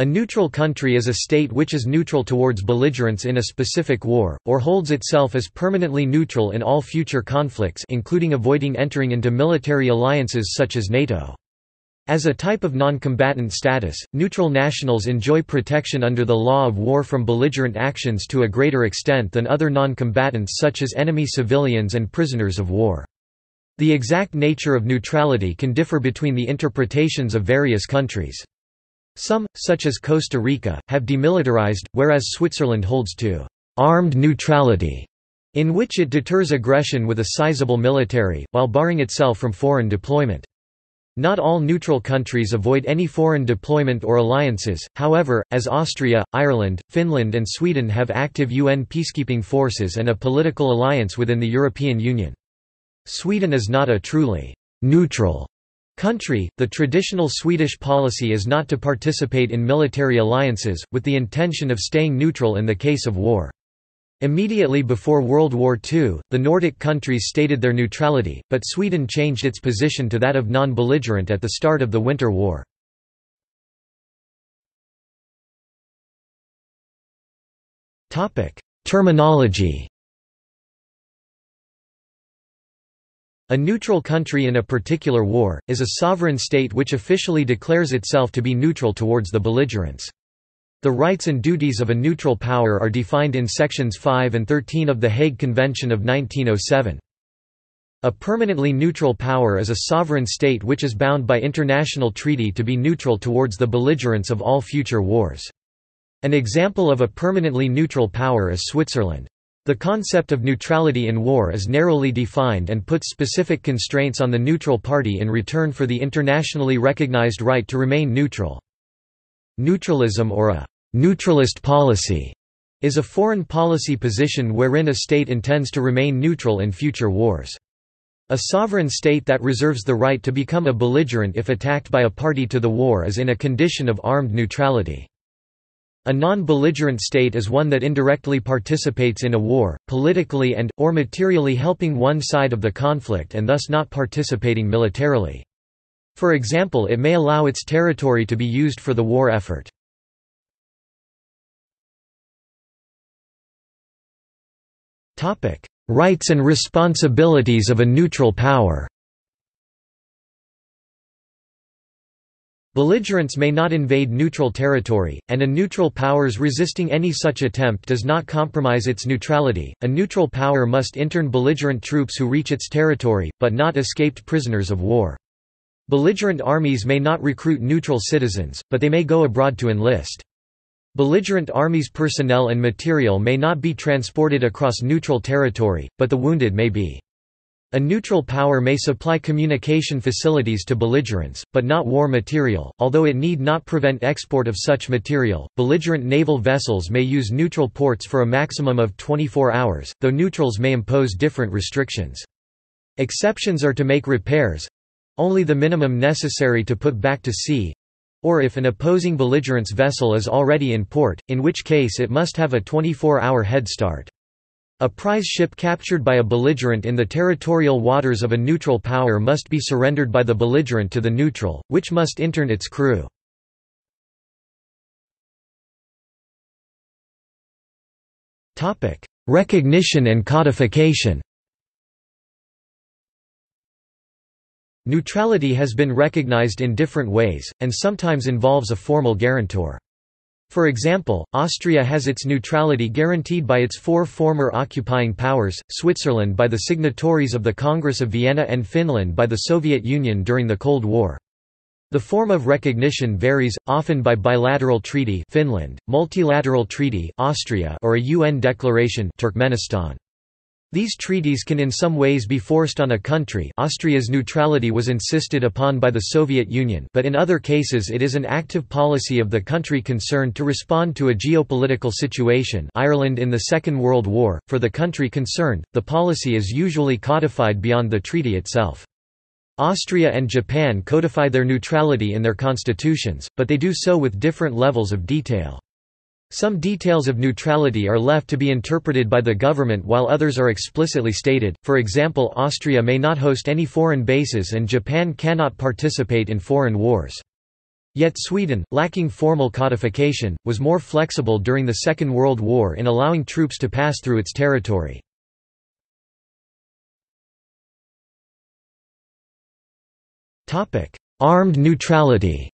A neutral country is a state which is neutral towards belligerents in a specific war, or holds itself as permanently neutral in all future conflicts including avoiding entering into military alliances such as NATO. As a type of non-combatant status, neutral nationals enjoy protection under the law of war from belligerent actions to a greater extent than other non-combatants such as enemy civilians and prisoners of war. The exact nature of neutrality can differ between the interpretations of various countries. Some, such as Costa Rica, have demilitarized, whereas Switzerland holds to armed neutrality, in which it deters aggression with a sizable military, while barring itself from foreign deployment. Not all neutral countries avoid any foreign deployment or alliances, however, as Austria, Ireland, Finland and Sweden have active UN peacekeeping forces and a political alliance within the European Union. Sweden is not a truly neutral country, the traditional Swedish policy is not to participate in military alliances, with the intention of staying neutral in the case of war. Immediately before World War II, the Nordic countries stated their neutrality, but Sweden changed its position to that of non-belligerent at the start of the Winter War. Terminology A neutral country in a particular war, is a sovereign state which officially declares itself to be neutral towards the belligerents. The rights and duties of a neutral power are defined in Sections 5 and 13 of the Hague Convention of 1907. A permanently neutral power is a sovereign state which is bound by international treaty to be neutral towards the belligerents of all future wars. An example of a permanently neutral power is Switzerland. The concept of neutrality in war is narrowly defined and puts specific constraints on the neutral party in return for the internationally recognized right to remain neutral. Neutralism or a neutralist policy is a foreign policy position wherein a state intends to remain neutral in future wars. A sovereign state that reserves the right to become a belligerent if attacked by a party to the war is in a condition of armed neutrality. A non-belligerent state is one that indirectly participates in a war, politically and, or materially helping one side of the conflict and thus not participating militarily. For example it may allow its territory to be used for the war effort. Rights and responsibilities of a neutral power Belligerents may not invade neutral territory, and a neutral power's resisting any such attempt does not compromise its neutrality. A neutral power must intern belligerent troops who reach its territory, but not escaped prisoners of war. Belligerent armies may not recruit neutral citizens, but they may go abroad to enlist. Belligerent armies' personnel and material may not be transported across neutral territory, but the wounded may be. A neutral power may supply communication facilities to belligerents, but not war material, although it need not prevent export of such material. Belligerent naval vessels may use neutral ports for a maximum of 24 hours, though neutrals may impose different restrictions. Exceptions are to make repairs only the minimum necessary to put back to sea or if an opposing belligerent's vessel is already in port, in which case it must have a 24-hour head start. A prize ship captured by a belligerent in the territorial waters of a neutral power must be surrendered by the belligerent to the neutral, which must intern its crew. Recognition and codification Neutrality has been recognized in different ways, and sometimes involves a formal guarantor. For example, Austria has its neutrality guaranteed by its four former occupying powers, Switzerland by the signatories of the Congress of Vienna and Finland by the Soviet Union during the Cold War. The form of recognition varies, often by bilateral treaty Finland, multilateral treaty Austria or a UN declaration Turkmenistan. These treaties can in some ways be forced on a country Austria's neutrality was insisted upon by the Soviet Union but in other cases it is an active policy of the country concerned to respond to a geopolitical situation Ireland in the Second World War, for the country concerned, the policy is usually codified beyond the treaty itself. Austria and Japan codify their neutrality in their constitutions, but they do so with different levels of detail. Some details of neutrality are left to be interpreted by the government while others are explicitly stated, for example Austria may not host any foreign bases and Japan cannot participate in foreign wars. Yet Sweden, lacking formal codification, was more flexible during the Second World War in allowing troops to pass through its territory. Armed neutrality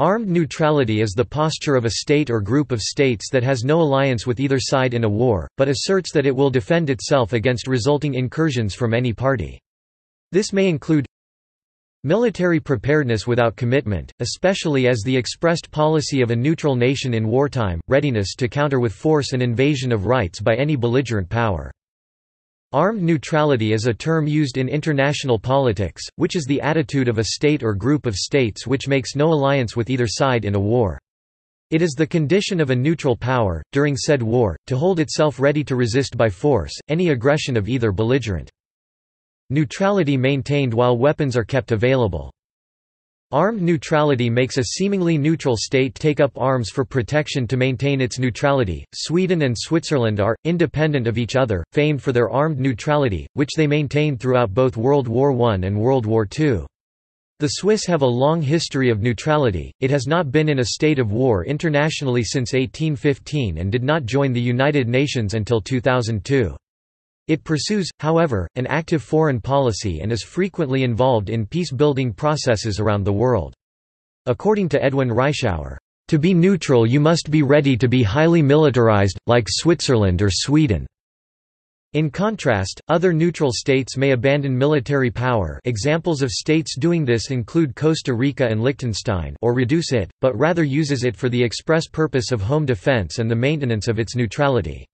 Armed neutrality is the posture of a state or group of states that has no alliance with either side in a war, but asserts that it will defend itself against resulting incursions from any party. This may include Military preparedness without commitment, especially as the expressed policy of a neutral nation in wartime, readiness to counter with force an invasion of rights by any belligerent power. Armed neutrality is a term used in international politics, which is the attitude of a state or group of states which makes no alliance with either side in a war. It is the condition of a neutral power, during said war, to hold itself ready to resist by force, any aggression of either belligerent. Neutrality maintained while weapons are kept available. Armed neutrality makes a seemingly neutral state take up arms for protection to maintain its neutrality. Sweden and Switzerland are, independent of each other, famed for their armed neutrality, which they maintained throughout both World War I and World War II. The Swiss have a long history of neutrality, it has not been in a state of war internationally since 1815 and did not join the United Nations until 2002. It pursues, however, an active foreign policy and is frequently involved in peace-building processes around the world. According to Edwin Reischauer, "...to be neutral you must be ready to be highly militarized, like Switzerland or Sweden." In contrast, other neutral states may abandon military power examples of states doing this include Costa Rica and Liechtenstein or reduce it, but rather uses it for the express purpose of home defense and the maintenance of its neutrality.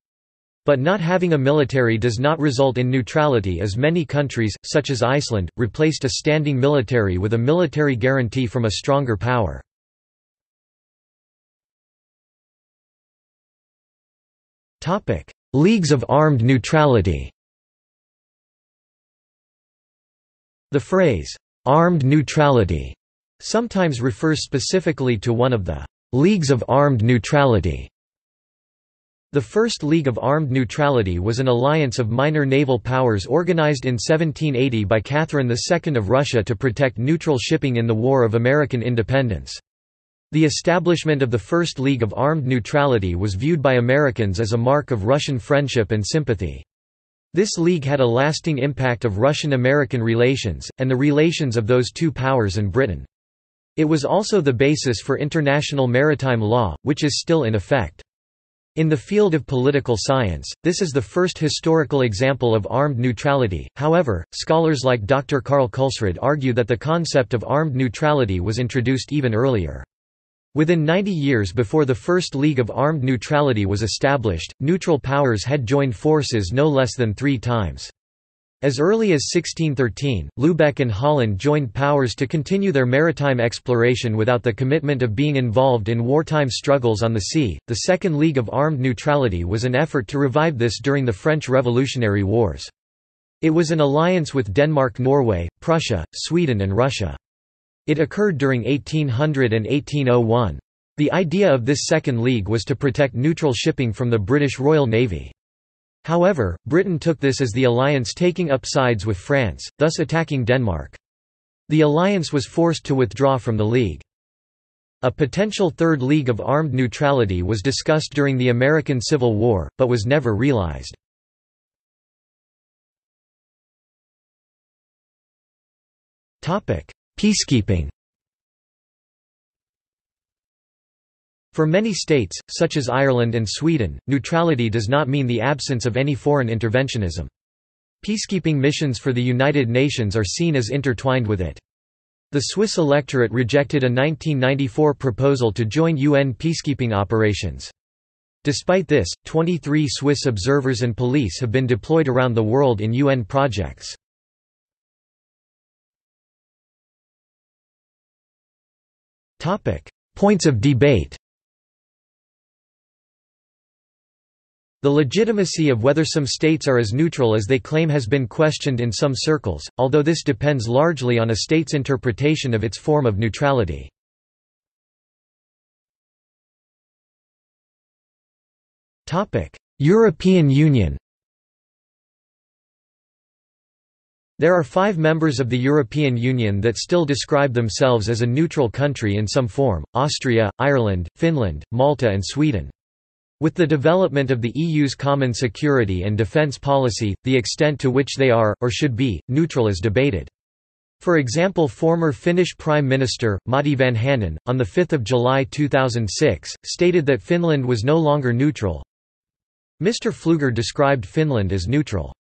But not having a military does not result in neutrality as many countries, such as Iceland, replaced a standing military with a military guarantee from a stronger power. Leagues of armed neutrality The phrase, "'armed neutrality' sometimes refers specifically to one of the "'leagues of armed neutrality' The First League of Armed Neutrality was an alliance of minor naval powers organized in 1780 by Catherine II of Russia to protect neutral shipping in the War of American Independence. The establishment of the First League of Armed Neutrality was viewed by Americans as a mark of Russian friendship and sympathy. This league had a lasting impact of Russian-American relations, and the relations of those two powers and Britain. It was also the basis for international maritime law, which is still in effect. In the field of political science, this is the first historical example of armed neutrality, however, scholars like Dr. Karl Kulsrud argue that the concept of armed neutrality was introduced even earlier. Within 90 years before the First League of Armed Neutrality was established, neutral powers had joined forces no less than three times. As early as 1613, Lubeck and Holland joined powers to continue their maritime exploration without the commitment of being involved in wartime struggles on the sea. The Second League of Armed Neutrality was an effort to revive this during the French Revolutionary Wars. It was an alliance with Denmark, Norway, Prussia, Sweden, and Russia. It occurred during 1800 and 1801. The idea of this Second League was to protect neutral shipping from the British Royal Navy. However, Britain took this as the alliance taking up sides with France, thus attacking Denmark. The alliance was forced to withdraw from the League. A potential Third League of Armed Neutrality was discussed during the American Civil War, but was never realized. Peacekeeping For many states, such as Ireland and Sweden, neutrality does not mean the absence of any foreign interventionism. Peacekeeping missions for the United Nations are seen as intertwined with it. The Swiss electorate rejected a 1994 proposal to join UN peacekeeping operations. Despite this, 23 Swiss observers and police have been deployed around the world in UN projects. Points of debate The legitimacy of whether some states are as neutral as they claim has been questioned in some circles, although this depends largely on a state's interpretation of its form of neutrality. European Union There are five members of the European Union that still describe themselves as a neutral country in some form, Austria, Ireland, Finland, Malta and Sweden. With the development of the EU's common security and defence policy, the extent to which they are, or should be, neutral is debated. For example former Finnish Prime Minister, Matti Vanhanen, on 5 July 2006, stated that Finland was no longer neutral. Mr. Pfluger described Finland as neutral.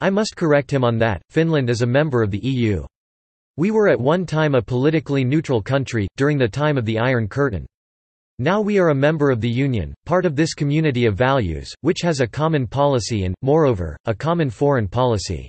I must correct him on that, Finland is a member of the EU. We were at one time a politically neutral country, during the time of the Iron Curtain. Now we are a member of the Union, part of this community of values, which has a common policy and, moreover, a common foreign policy.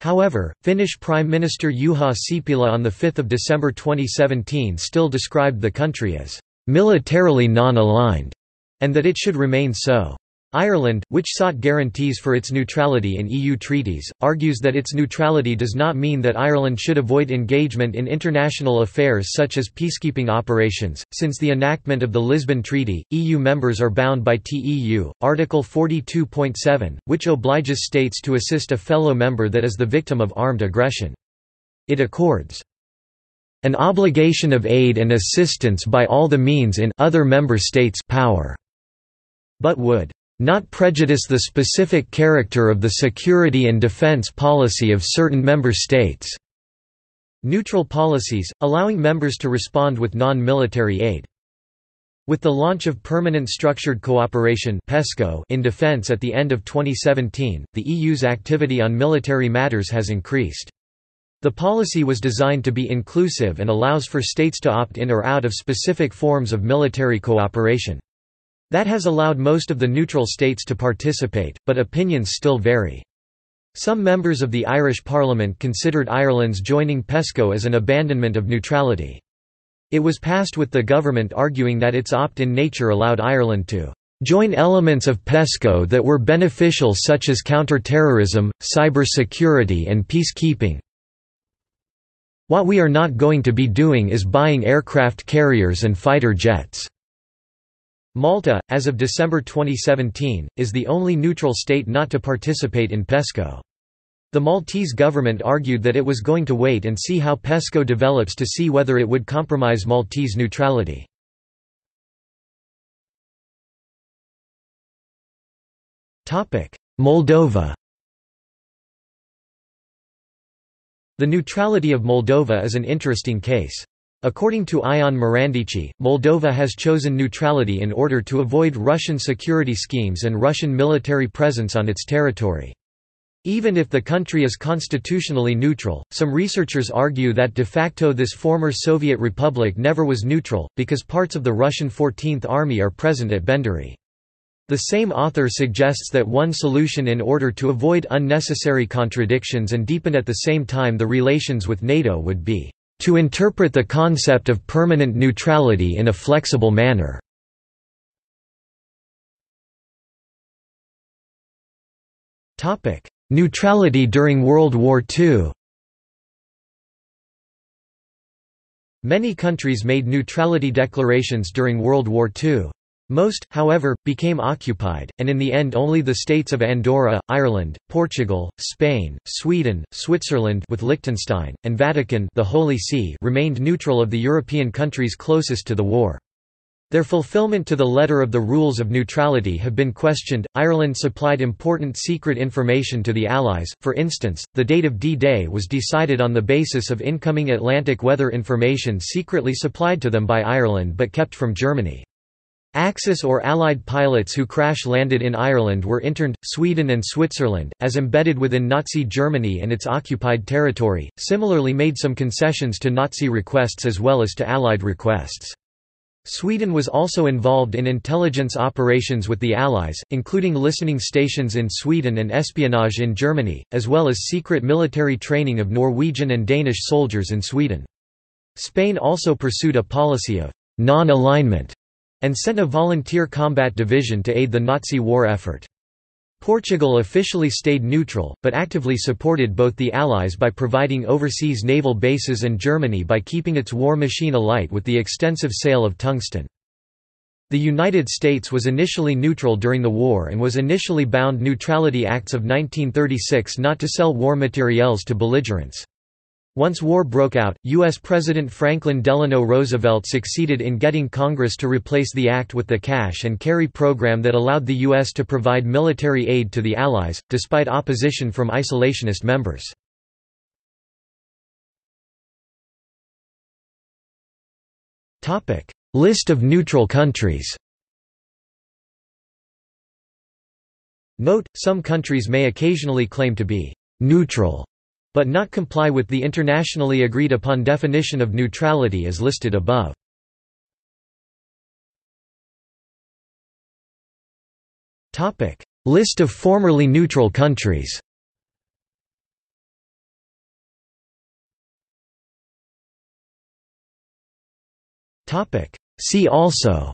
However, Finnish Prime Minister Juha Sipilä on 5 December 2017 still described the country as militarily non-aligned, and that it should remain so. Ireland, which sought guarantees for its neutrality in EU treaties, argues that its neutrality does not mean that Ireland should avoid engagement in international affairs such as peacekeeping operations. Since the enactment of the Lisbon Treaty, EU members are bound by TEU, Article 42.7, which obliges states to assist a fellow member that is the victim of armed aggression. It accords an obligation of aid and assistance by all the means in other member states power, but would not prejudice the specific character of the security and defense policy of certain member states. Neutral policies, allowing members to respond with non-military aid. With the launch of Permanent Structured Cooperation in defense at the end of 2017, the EU's activity on military matters has increased. The policy was designed to be inclusive and allows for states to opt in or out of specific forms of military cooperation. That has allowed most of the neutral states to participate, but opinions still vary. Some members of the Irish Parliament considered Ireland's joining PESCO as an abandonment of neutrality. It was passed with the government arguing that its opt-in nature allowed Ireland to join elements of PESCO that were beneficial such as counter-terrorism, cyber-security and peacekeeping. What we are not going to be doing is buying aircraft carriers and fighter jets. Malta, as of December 2017, is the only neutral state not to participate in PESCO. The Maltese government argued that it was going to wait and see how PESCO develops to see whether it would compromise Maltese neutrality. Moldova The neutrality of Moldova is an interesting case. According to Ion Marandici, Moldova has chosen neutrality in order to avoid Russian security schemes and Russian military presence on its territory. Even if the country is constitutionally neutral, some researchers argue that de facto this former Soviet republic never was neutral, because parts of the Russian 14th Army are present at Benderi. The same author suggests that one solution in order to avoid unnecessary contradictions and deepen at the same time the relations with NATO would be to interpret the concept of permanent neutrality in a flexible manner. Neutrality during World War II Many countries made neutrality declarations during World War II. Most, however, became occupied, and in the end only the states of Andorra, Ireland, Portugal, Spain, Sweden, Switzerland with Liechtenstein, and Vatican the Holy See remained neutral of the European countries closest to the war. Their fulfillment to the letter of the rules of neutrality have been questioned. Ireland supplied important secret information to the Allies, for instance, the date of D-Day was decided on the basis of incoming Atlantic weather information secretly supplied to them by Ireland but kept from Germany. Axis or Allied pilots who crash-landed in Ireland were interned, Sweden and Switzerland, as embedded within Nazi Germany and its occupied territory, similarly made some concessions to Nazi requests as well as to Allied requests. Sweden was also involved in intelligence operations with the Allies, including listening stations in Sweden and espionage in Germany, as well as secret military training of Norwegian and Danish soldiers in Sweden. Spain also pursued a policy of non-alignment and sent a volunteer combat division to aid the Nazi war effort. Portugal officially stayed neutral, but actively supported both the Allies by providing overseas naval bases and Germany by keeping its war machine alight with the extensive sale of tungsten. The United States was initially neutral during the war and was initially bound Neutrality Acts of 1936 not to sell war materiels to belligerents. Once war broke out, U.S. President Franklin Delano Roosevelt succeeded in getting Congress to replace the act with the cash and carry program that allowed the U.S. to provide military aid to the Allies, despite opposition from isolationist members. List of neutral countries Note, some countries may occasionally claim to be «neutral» but not comply with the internationally agreed upon definition of neutrality as listed above. List of formerly neutral countries. See also.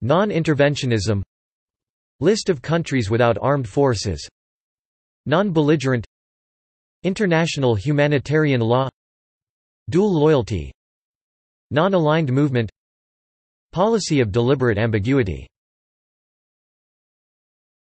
Non-interventionism. List of countries without armed forces Non-belligerent International humanitarian law Dual loyalty Non-aligned movement Policy of deliberate ambiguity